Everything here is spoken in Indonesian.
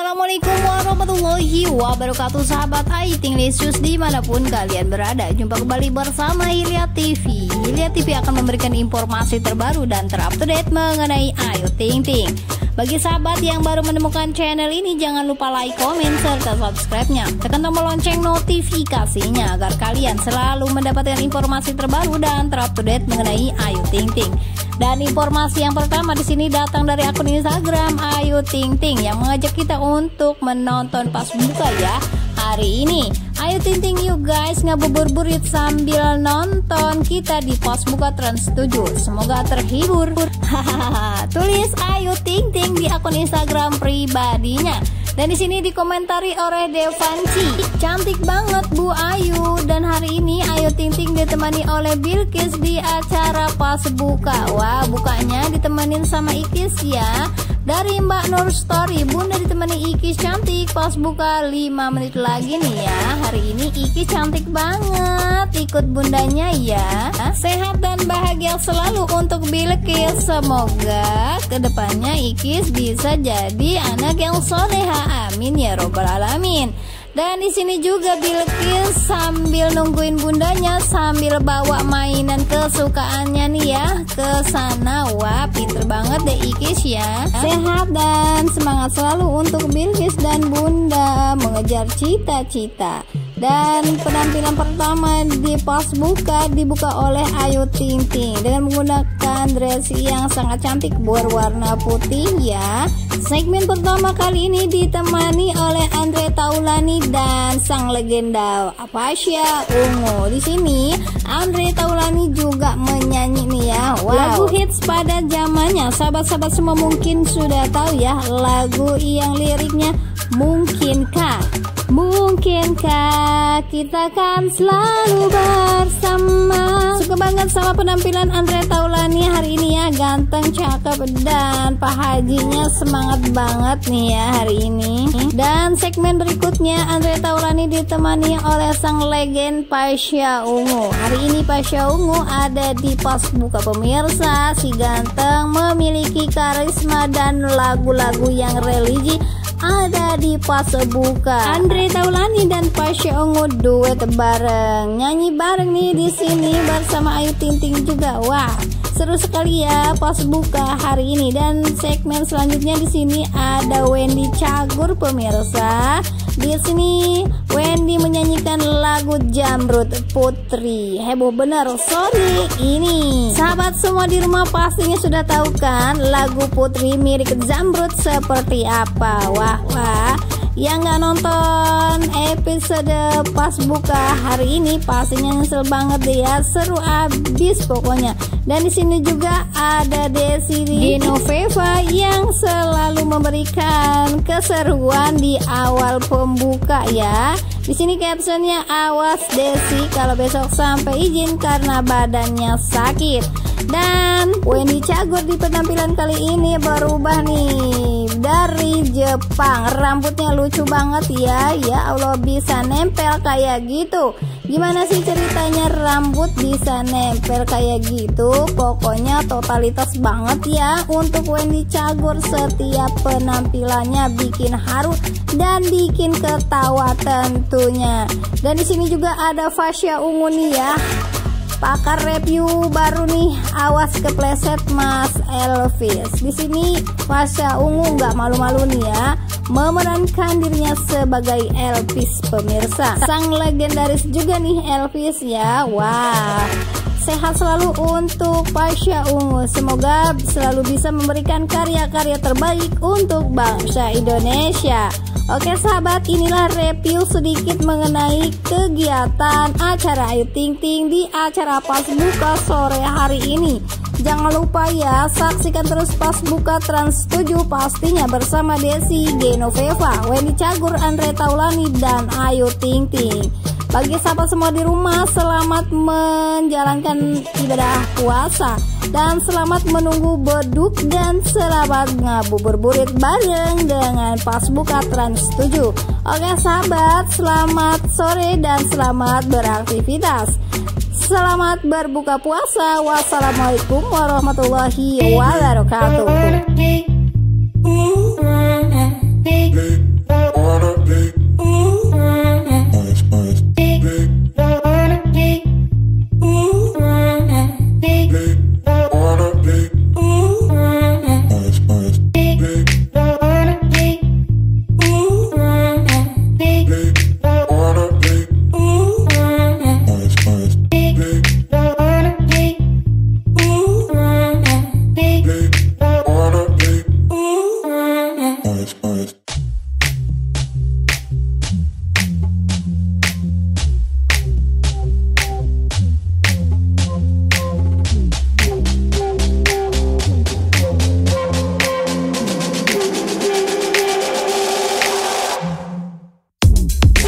Assalamualaikum warahmatullahi wabarakatuh Sahabat Aiting Lesius di mana pun kalian berada. Jumpa kembali bersama Hilya TV Hilya TV akan memberikan informasi terbaru dan terupdate mengenai Ayu Ting Ting. Bagi sahabat yang baru menemukan channel ini Jangan lupa like, komen, serta subscribe-nya. Tekan tombol lonceng notifikasinya Agar kalian selalu mendapatkan informasi terbaru dan terupdate mengenai Ayu Ting Ting dan informasi yang pertama di sini datang dari akun Instagram Ayu Ting Ting yang mengajak kita untuk menonton pas buka ya hari ini. Ayo Ting Ting yuk guys ngabuburit sambil nonton kita di pos buka Trans 7. Semoga terhibur. Tulis Ayu Ting di akun Instagram pribadinya. Dan di sini dikomentari oleh Devanci. Cantik banget Bu Ayu dan hari ini Ayu Ting Ting ditemani oleh Bilkis di acara pas buka. Wah, bukanya ditemenin sama Ikis ya. Dari Mbak Nur Story, Bunda ditemani Ikis cantik pas buka 5 menit lagi nih ya. Hari ini Ikis cantik banget. Ikut bundanya ya. Sehat dan bahagia selalu untuk Bilkis. Semoga ke depannya Ikis bisa jadi anak yang soleha amin ya robbal alamin dan di sini juga Bilkis sambil nungguin bundanya sambil bawa mainan kesukaannya nih ya ke sana. Wah, pinter banget deh Ikis ya. Sehat dan semangat selalu untuk Bilkis dan Bunda mengejar cita-cita. Dan penampilan pertama di pos buka dibuka oleh Ayu Ting Ting dengan menggunakan dress yang sangat cantik berwarna putih ya. Segmen pertama kali ini ditemani oleh Andre Taulani dan sang legenda Apasya Ungu. Di sini Andre Taulani juga menyanyi nih ya. Wow. Lagu hits pada zamannya. Sahabat-sahabat semua mungkin sudah tahu ya lagu yang liriknya mungkinkah Mungkinkah kita kan selalu bersama? Suka banget sama penampilan Andre Taulani hari ini ya. Ganteng, cakep, dan Pak Hajinya semangat banget nih ya hari ini. Dan segmen berikutnya Andre Taulani ditemani oleh sang legend Pasha Ungu. Hari ini Pasha Ungu ada di pas buka pemirsa. Si ganteng memiliki karisma dan lagu-lagu yang religi ada pas buka. Andre Taulani dan Pasha Ungu duet bareng, nyanyi bareng nih di sini bersama Ayu Ting Ting juga. Wah, seru sekali ya pas buka hari ini dan segmen selanjutnya di sini ada Wendy Cagur pemirsa. Di sini Wendy menyanyikan lagu Jamrut Putri. Heboh bener, sorry ini. Sahabat semua di rumah pastinya sudah tahu kan lagu Putri mirip Jamrut seperti apa. Wah, wah. Yang nggak nonton episode pas buka hari ini pastinya nyesel banget deh ya. Seru abis pokoknya. Dan di sini juga ada Desi Genoveva yang selalu memberikan keseruan di awal pembuka ya. Di sini captionnya awas Desi kalau besok sampai izin karena badannya sakit dan Wendy Cagur di penampilan kali ini berubah nih. Dari Jepang. Rambutnya lucu banget ya. Ya Allah bisa nempel kayak gitu. Gimana sih ceritanya rambut bisa nempel kayak gitu? Pokoknya totalitas banget ya. Untuk Wendy Cagur setiap penampilannya bikin haru dan bikin ketawa tentunya. Dan di sini juga ada Fasya Ungu nih ya pakar review baru nih. Awas kepleset Mas Elvis. Di sini Fasya Ungu nggak malu-malu nih ya. Memerankan dirinya sebagai Elvis pemirsa. Sang legendaris juga nih Elvis ya. Wah. Sehat selalu untuk Pasha Ungu. Semoga selalu bisa memberikan karya-karya terbaik untuk bangsa Indonesia Oke sahabat inilah review sedikit mengenai kegiatan acara Ayu Ting Ting di acara pas buka sore hari ini Jangan lupa ya saksikan terus pas buka Trans 7 pastinya bersama Desi, Genoveva, Wendy Cagur, Andre Taulani, dan Ayu Ting Ting bagi sahabat semua di rumah, selamat menjalankan ibadah puasa dan selamat menunggu beduk dan selamat ngabuburit bareng dengan pas buka Trans 7. Oke sahabat, selamat sore dan selamat beraktivitas. Selamat berbuka puasa. Wassalamualaikum warahmatullahi wabarakatuh.